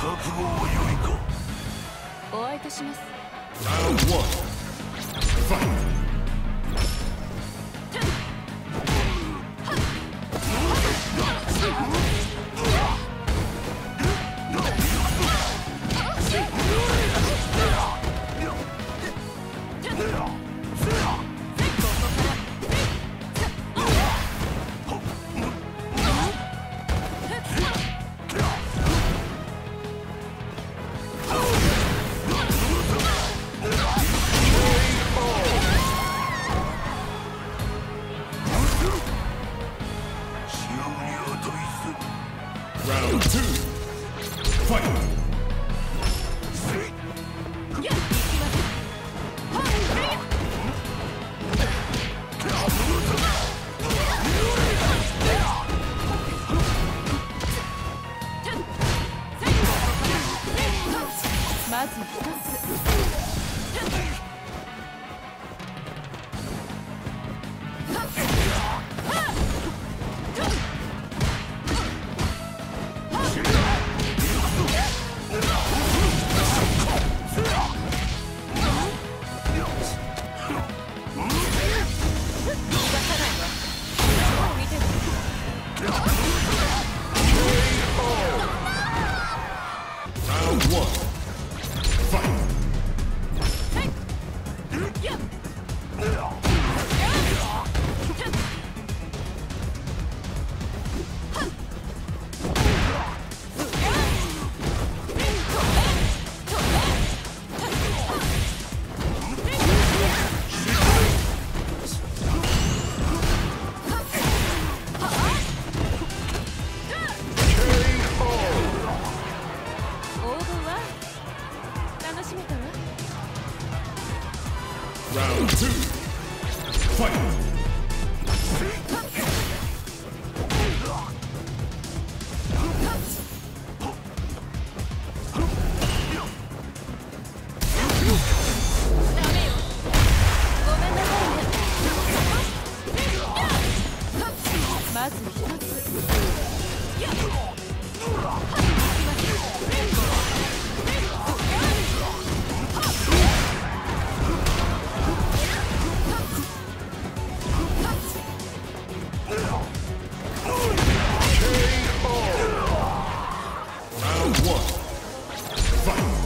覚悟はよいかおいたします。fight.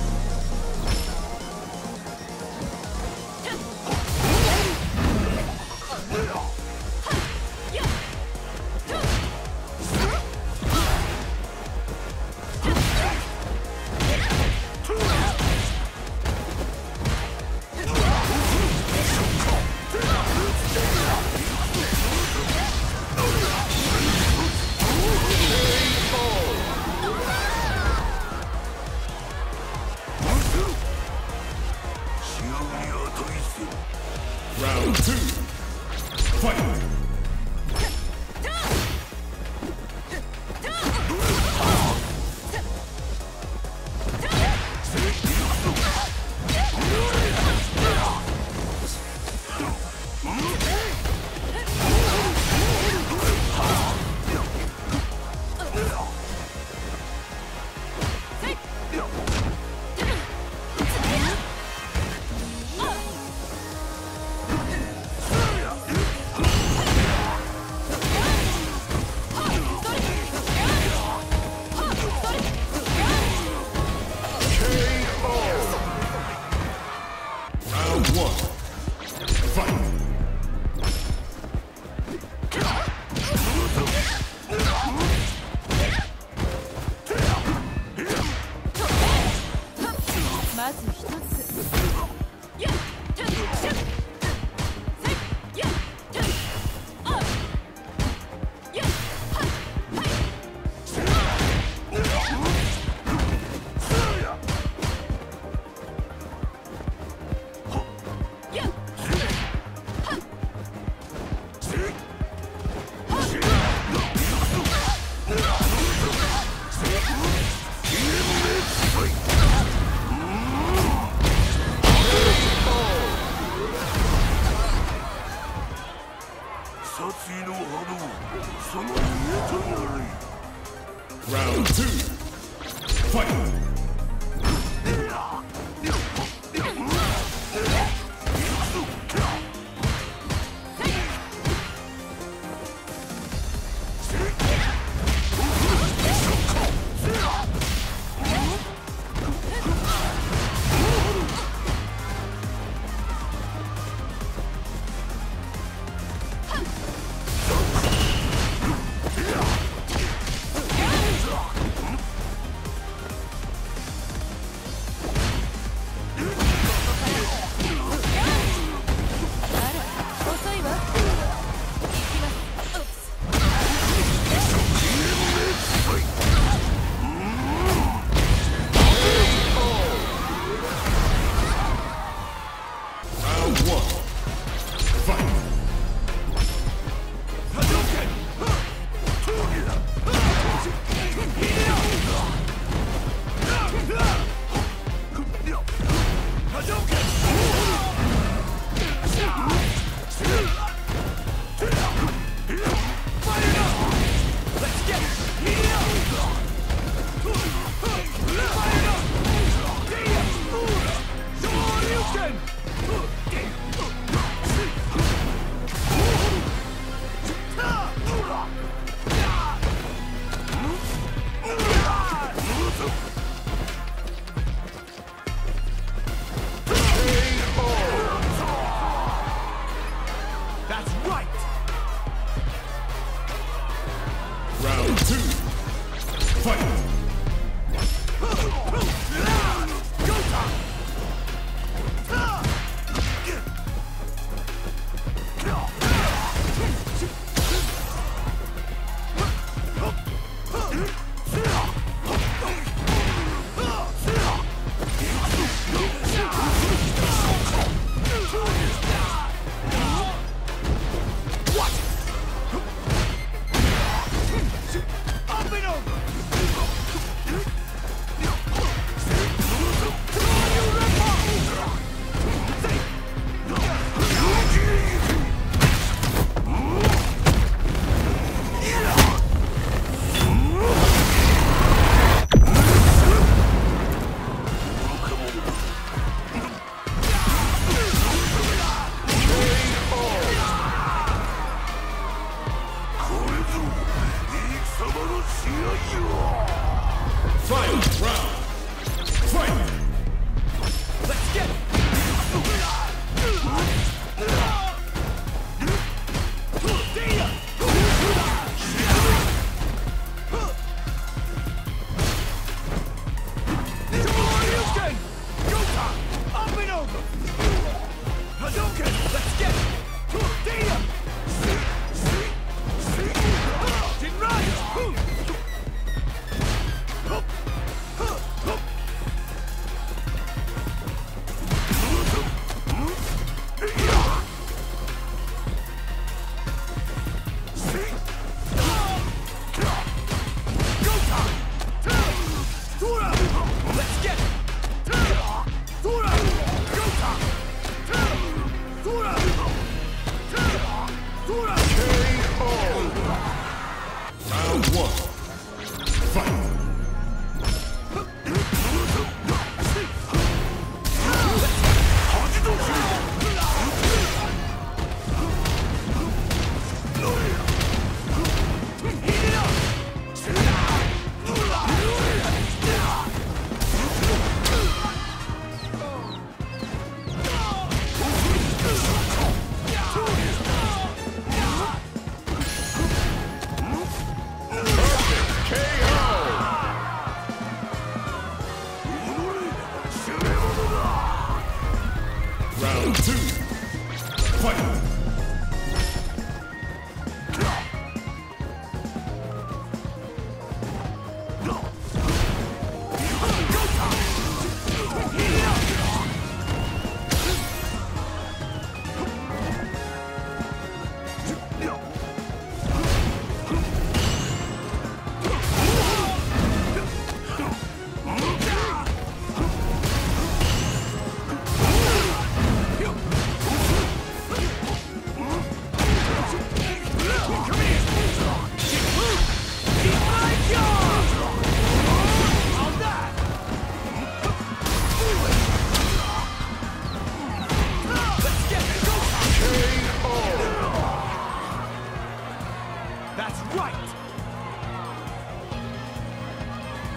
Right.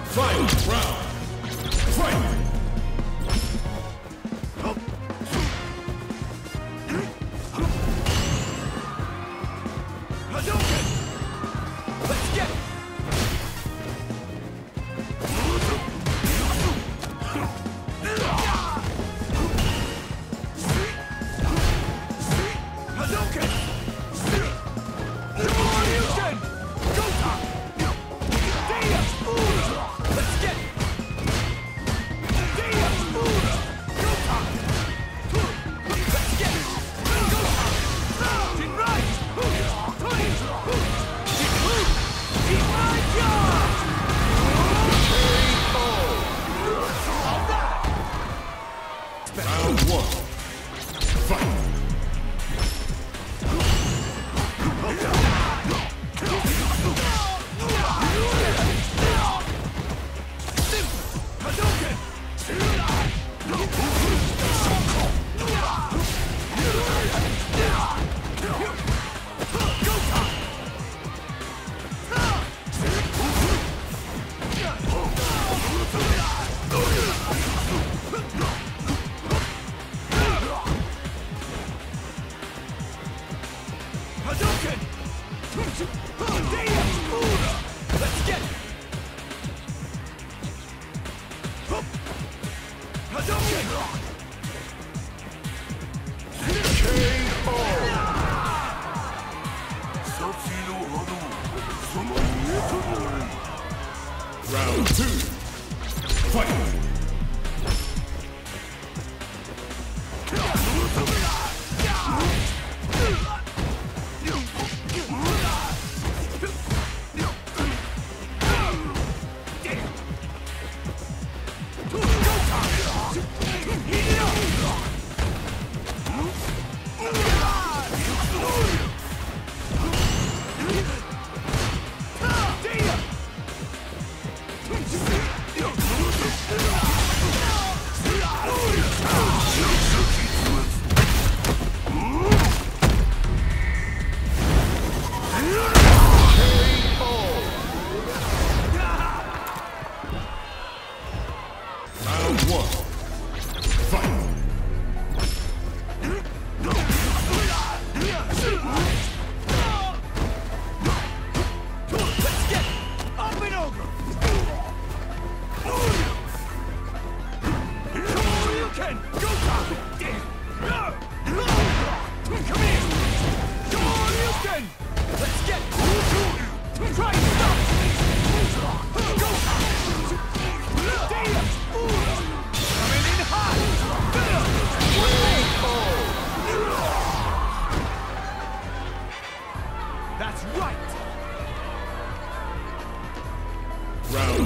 Fight round. Round one. Fight! Round two. Fight!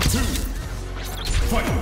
Two. Fight!